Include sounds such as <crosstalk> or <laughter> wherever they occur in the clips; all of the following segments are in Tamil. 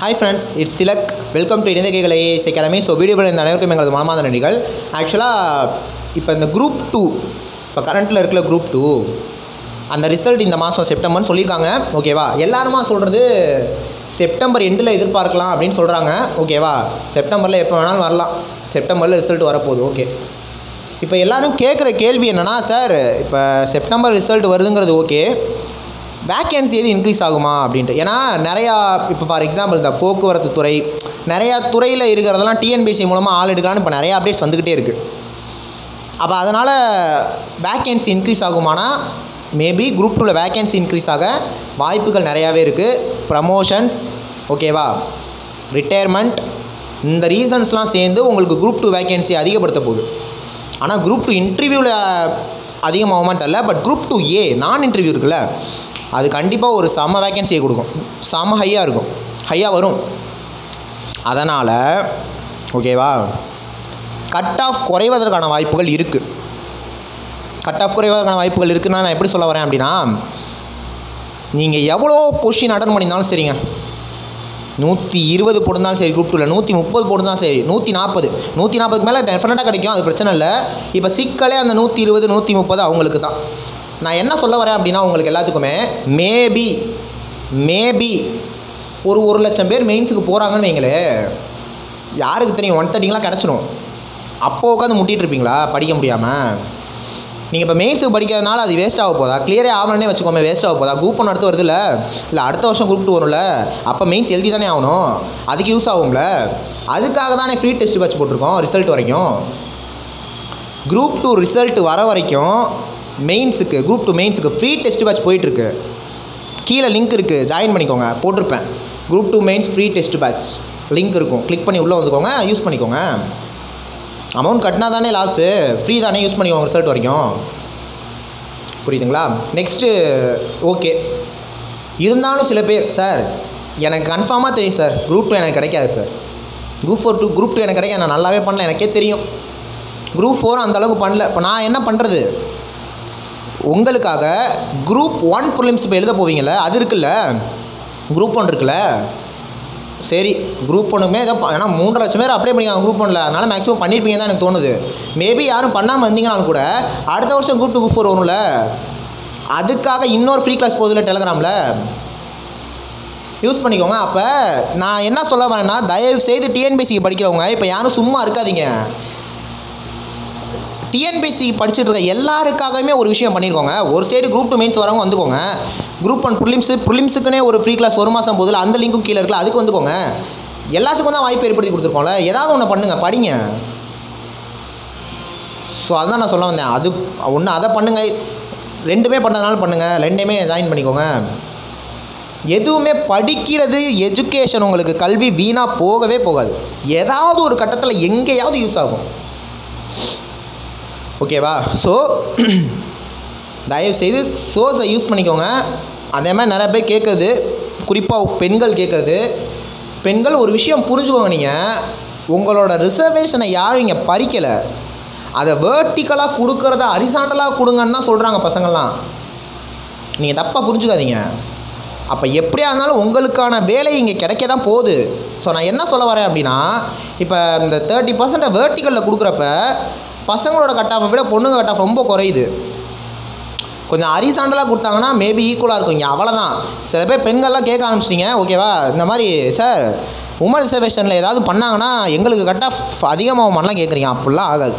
Hi friends it's Tilak welcome to இணையகைகள் IAS academy so video இந்த அனைவருக்கும் எங்களது மாமாத நடிகள் ஆக்சுவலாக இப்போ இந்த குரூப் டூ இப்போ கரண்ட்டில் இருக்கிற குரூப் டூ அந்த ரிசல்ட் இந்த மாதம் செப்டம்பர்னு சொல்லியிருக்காங்க ஓகேவா எல்லாருமா சொல்கிறது செப்டம்பர் எண்டில் எதிர்பார்க்கலாம் அப்படின்னு சொல்கிறாங்க ஓகேவா செப்டம்பரில் எப்போ வேணாலும் வரலாம். செப்டம்பரில் ரிசல்ட் வரப்போகுது. ஓகே இப்போ எல்லோரும் கேட்குற கேள்வி என்னென்னா சார் இப்போ செப்டம்பர் ரிசல்ட் வருதுங்கிறது ஓகே வேக்கன்சி எது இன்க்ரீஸ் ஆகுமா அப்படின்ட்டு. ஏன்னா நிறையா இப்போ ஃபார் எக்ஸாம்பிள் இந்த போக்குவரத்து துறை நிறையா துறையில் இருக்கிறதெல்லாம் டிஎன்பிசி மூலமாக ஆள் எடுக்கலான்னு இப்போ நிறையா அப்டேட்ஸ் வந்துக்கிட்டே இருக்குது அப்போ அதனால் வேக்கன்சி இன்க்ரீஸ் ஆகுமானா மேபி குரூப் டூவில் வேக்கன்சி இன்க்ரீஸ் ஆக வாய்ப்புகள் நிறையாவே இருக்குது ப்ரமோஷன்ஸ் ஓகேவா ரிட்டையர்மெண்ட் இந்த ரீசன்ஸ்லாம் சேர்ந்து உங்களுக்கு குரூப் டூ வேக்கன்சி அதிகப்படுத்த போகுது. ஆனால் குரூப் டூ இன்டர்வியூவில் அதிகமாகுமான்னு தெரில பட் குரூப் டூ ஏ நான் இன்டர்வியூ இருக்குல்ல அது கண்டிப்பாக ஒரு செம்ம வேக்கன்சியை கொடுக்கும். செம்ம ஹையாக இருக்கும். ஹையாக வரும். அதனால் ஓகேவா கட் ஆஃப் குறைவதற்கான வாய்ப்புகள் இருக்குது கட் ஆஃப் குறைவதற்கான வாய்ப்புகள் இருக்குன்னா நான் எப்படி சொல்ல வரேன் அப்படின்னா நீங்கள் எவ்வளோ கொஷின் அட்டன் பண்ணியிருந்தாலும் சரிங்க. நூற்றி இருபது போட்டிருந்தாலும் சரி குரூப் டூவில் நூற்றி முப்பது போட்டிருந்தாலும் சரி நூற்றி நாற்பது நூற்றி நாற்பதுக்கு மேலே டெஃபினட்டாக கிடைக்கும் அது பிரச்சனை இல்லை. இப்போ சிக்கலே அந்த நூற்றி இருபது நூற்றி முப்பது அவங்களுக்கு தான் நான் என்ன சொல்ல வரேன் அப்படின்னா உங்களுக்கு எல்லாத்துக்குமே மேபி மேபி ஒரு ஒரு லட்சம் பேர் மெயின்ஸுக்கு போகிறாங்கன்னு வைங்களே யாருக்கு தெரியும்? ஒன் தேர்ட்டிங்கெலாம் கிடச்சிடும் அப்போ உட்காந்து முட்டிகிட்டு இருப்பீங்களா? படிக்க முடியாமல் நீங்கள் இப்போ மெயின்ஸுக்கு படிக்கிறதுனால அது வேஸ்ட் ஆக போதா? கிளியரே ஆகணுன்னே வச்சுக்கோமே வேஸ்ட் ஆக போதா? குரூப் ஒன்று அடுத்து வருதுல்ல இல்லை? அடுத்த வருஷம் குரூப் டூ வரும்ல? அப்போ மெயின்ஸ் எழுதி தானே ஆகணும். அதுக்கு யூஸ் ஆகும்ல? அதுக்காக தானே ஃப்ரீ டெஸ்ட் வச்சு போட்டிருக்கோம் ரிசல்ட் வரைக்கும். குரூப் டூ ரிசல்ட் வர வரைக்கும் மெயின்ஸுக்கு குரூப் டூ மெயின்ஸுக்கு ஃப்ரீ டெஸ்ட் பேட்ச் போயிட்டுருக்கு. கீழே லிங்க் இருக்குது ஜாயின் பண்ணிக்கோங்க போட்டிருப்பேன். Group two mains free test batch link இருக்கும். கிளிக் பண்ணி உள்ளே வந்துக்கோங்க யூஸ் பண்ணிக்கோங்க. அமௌண்ட் கட்டினா தானே லாஸு ஃப்ரீ தானே யூஸ் பண்ணிக்கோங்க ரிசல்ட் வரைக்கும். புரியுதுங்களா? நெக்ஸ்ட்டு ஓகே இருந்தாலும் சில பேர் சார் எனக்கு கன்ஃபார்மாக தெரியும் சார் குரூப் டூ எனக்கு கிடைக்காது sir group four two group two எனக்கு கிடைக்காது. நான் நல்லாவே பண்ணல எனக்கே தெரியும். குரூப் ஃபோர் அந்தளவுக்கு பண்ணல. இப்போ நான் என்ன பண்ணுறது உங்களுக்காக குரூப் ஒன் ப்ரிலிம்ஸ் இப்போ எழுத போவீங்கள அது இருக்குல்ல? குரூப் ஒன் இருக்குல்ல? சரி குரூப் ஒன்றுமே ஏதோ ஏன்னா மூன்று லட்சம் பேர் அப்ளை பண்ணிக்காங்க குரூப் ஒன்றில் அதனால் மேக்ஸிமம் பண்ணியிருப்பீங்க தான் எனக்கு தோணுது. மேபி யாரும் பண்ணாமல் இருந்தீங்கனாலும் கூட அடுத்த வருஷம் குரூப் டூ குரூப் ஃபோர் வரும்ல? அதுக்காக இன்னொரு ஃப்ரீ கிளாஸ் போகுதுல டெலகிராமில் யூஸ் பண்ணிக்கோங்க. அப்போ நான் என்ன சொல்ல வரேன்னா தயவு செய்து டிஎன்பிசிக்கு படிக்கிறவங்க இப்போ யாரும் சும்மா இருக்காதீங்க. டிஎன்பிசி படிச்சுட்டு இருக்க எல்லாருக்காகவுமே ஒரு விஷயம் பண்ணியிருக்கோங்க ஒரு சைடு குரூப் டூ மெயின்ஸ் வரவங்க வந்துக்கோங்க. குரூப் ஒன் ப்ரிலிம்ஸு ப்ரிலிம்ஸுக்குனே ஒரு ஃப்ரீ கிளாஸ் ஒரு மாதம் போதில் அந்த லிங்க்கும் கீழே இருக்கல அதுக்கு வந்துக்கோங்க. எல்லாத்துக்கும் தான் வாய்ப்பு ஏற்படுத்தி கொடுத்துருக்கோம்ல. ஏதாவது ஒன்று பண்ணுங்கள் படிங்க. ஸோ அதுதான் நான் சொல்ல வந்தேன். அது ஒன்று அதை பண்ணுங்கள் ரெண்டுமே பண்ணதுனால பண்ணுங்கள் ரெண்டுமே ஜாயின் பண்ணிக்கோங்க. எதுவுமே படிக்கிறது எஜுகேஷன் உங்களுக்கு கல்வி வீணாக போகவே போகாது. ஏதாவது ஒரு கட்டத்தில் எங்கேயாவது யூஸ் ஆகும். ஓகேவா? ஸோ <clears throat> தயவுசெய்து சோர்ஸை யூஸ் பண்ணிக்கோங்க. அதே மாதிரி நிறைய பேர் கேட்குறது குறிப்பாக பெண்கள் கேட்குறது. பெண்கள் ஒரு விஷயம் புரிஞ்சுக்கோங்க நீங்கள் உங்களோட ரிசர்வேஷனை யாரும் இங்கே பறிக்கலை. அதை வேர்ட்டிக்கலாக கொடுக்குறத அரிசாண்டலாக கொடுங்கன்னு தான் சொல்கிறாங்க பசங்கள்லாம். நீங்கள் தப்பாக புரிஞ்சுக்காதீங்க. அப்போ எப்படியா இருந்தாலும் உங்களுக்கான வேலை இங்கே கிடைக்க தான் போகுது. ஸோ நான் என்ன சொல்ல வரேன் அப்படின்னா இப்போ இந்த தேர்ட்டி பர்சன்ட்டை வேர்ட்டிக்கலில் கொடுக்குறப்ப பசங்களோட கட் ஆஃபை விட பொண்ணுங்க கட் ஆஃப் ரொம்ப குறையுது. கொஞ்சம் அரிசாண்டலாக கொடுத்தாங்கன்னா மேபி ஈக்குவலாக இருக்கும். இங்கே அவ்வளோதான் சில பேர் பெண்கள்லாம் கேட்க ஆரம்பிச்சிட்டிங்க ஓகேவா இந்த மாதிரி சார் உமன் ரிசர்வேஷனில் ஏதாவது பண்ணாங்கன்னா எங்களுக்கு கட் ஆஃப் அதிகமாகுமான்லாம் கேட்குறீங்க. அப்படிலாம் ஆகாது.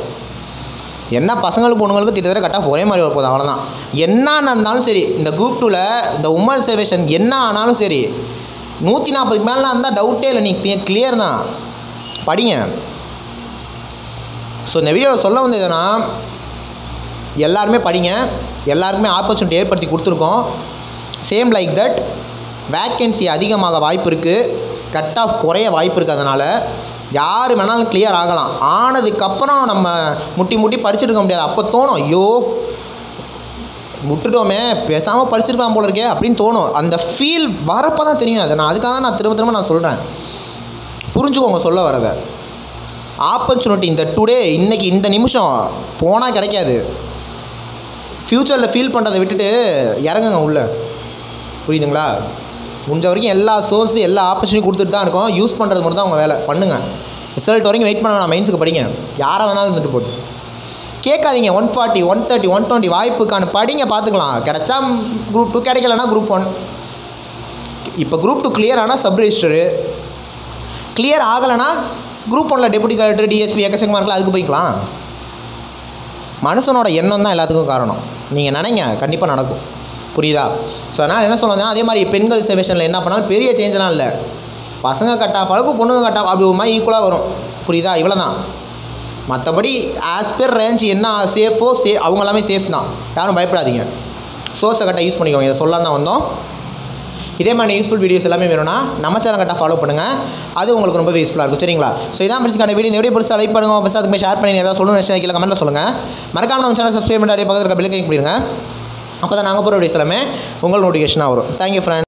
என்ன பசங்களுக்கு பொண்ணுங்களுக்கு திட்டத்தட்ட கட் ஆஃப் ஒரே மாதிரி வரப்போகுது. அவ்வளோதான் என்ன நடந்தாலும் சரி இந்த குரூப் டூவில் இந்த உமன் ரிசர்வேஷன் என்ன ஆனாலும் சரி நூற்றி நாற்பதுக்கு மேலாம் இருந்தால் டவுட்டே இல்லை. நீ கிளியர் தான். படிங்க. ஸோ இந்த வீடியோவில் சொல்ல வந்து எதுனா எல்லாருமே படிங்க எல்லாருக்குமே ஆப்பர்ச்சுனிட்டி ஏற்படுத்தி கொடுத்துருக்கோம். சேம் லைக் தட் வேக்கன்சி அதிகமாக வாய்ப்பு இருக்குது கட் ஆஃப் குறைய வாய்ப்பு இருக்குது அதனால் யார் வேணாலும் கிளியர் ஆகலாம். ஆனதுக்கப்புறம் நம்ம முட்டி முட்டி படிச்சுருக்க முடியாது. அப்போ தோணும் ஐயோ விட்டுட்டோமே பேசாமல் படிச்சிருக்கலாம் போல இருக்கே அப்படின்னு தோணும். அந்த ஃபீல் வரப்போ தான் தெரியும். அதை நான் அதுக்காக தான் நான் திரும்ப திரும்ப நான் சொல்கிறேன் புரிஞ்சுக்கோங்க சொல்ல வரதை. ஆப்பர்ச்சுனிட்டி இந்த டுடே இன்னைக்கு இந்த நிமிஷம் போனால் கிடைக்காது. ஃப்யூச்சரில் ஃபீல் பண்ணுறதை விட்டுட்டு இறங்குங்க உள்ள. புரியுதுங்களா? முடிஞ்ச வரைக்கும் எல்லா சோர்ஸு எல்லா ஆப்பர்ச்சுனிட்டி கொடுத்துட்டு தான் இருக்கோம். யூஸ் பண்ணுறது மட்டும் தான் உங்கள் வேலை. பண்ணுங்கள் ரிசல்ட் வரைக்கும் வெயிட் பண்ண வேணாம் படிங்க. யாரை வேணாலும் இருந்துட்டு போட்டு. கேட்காதீங்க. One forty one thirty one twenty வாய்ப்புக்கான படிங்க பார்த்துக்கலாம். கிடச்சா குரூப் டூ கிடைக்கலனா குரூப் ஒன் இப்போ குரூப் டூ கிளியர் ஆனால் சப் ரெஜிஸ்டரு கிளியர் ஆகலைன்னா குரூப் ஒன்றில் டெபுட்டி கலெக்டர் டிஎஸ்பி எக்கச்சக்கமாக இருக்கலாம் அதுக்கு போய்க்கலாம். மனுஷனோட எண்ணம் தான் எல்லாத்துக்கும் காரணம். நீங்கள் நினைங்க கண்டிப்பாக நடக்கும். புரியுதா? ஸோ அதனால் என்ன சொல்லுவாங்கன்னா அதே மாதிரி பெண்கள் செவேஷனில் என்ன பண்ணாலும் பெரிய சேஞ்செலாம் இல்லை. பசங்க கட் ஆஃப் அளவுக்கு பொண்ணுங்க கட் ஆஃப் அப்படி ஒரு மாதிரி ஈக்குவலாக வரும். புரியுதா? இவ்வளோ தான் மற்றபடி ஆஸ் பெர் ரேஞ்ச் என்ன சேஃபோ சே அவங்க எல்லாமே சேஃப் தான். யாரும் பயப்படாதீங்க. சோர்ஸை கரெக்டாக யூஸ் பண்ணிக்கோங்க. இதை சொல்லலாம் தான் வந்தோம். இதே மாதிரி யூஸ்ஃபுல் வீடியோஸ் எல்லாமே வேணும்னா நம்ம சேனல் கரெக்டாக ஃபாலோ பண்ணுங்கள் அது உங்களுக்கு ரொம்ப யூஸ்ஃபுல்லாக இருக்கும். சரிங்களா? ஸோ இதான் பிடிச்சிக்கான வீடியோ இந்த வீடியோ பிடிச்சா லைக் பண்ணுங்க. ஃபஸ்ட் அதுக்கு ஷேர் பண்ணி ஏதாவது சொல்லணும் நினச்சா கீழே கமெண்ட்டில் சொல்லுங்கள் மறக்காம நம்ம சேனல் சப்ஸ்கிரைப் பண்ணி அப்படியே பக்கத்தில் இருக்க பில் கிளிக் பண்ணிடுங்க அப்போ தான் நாங்கள் போகிற வீடியோஸ் எல்லாமே உங்கள் நோட்டிஃபிகேஷனாக வரும். Thank you friend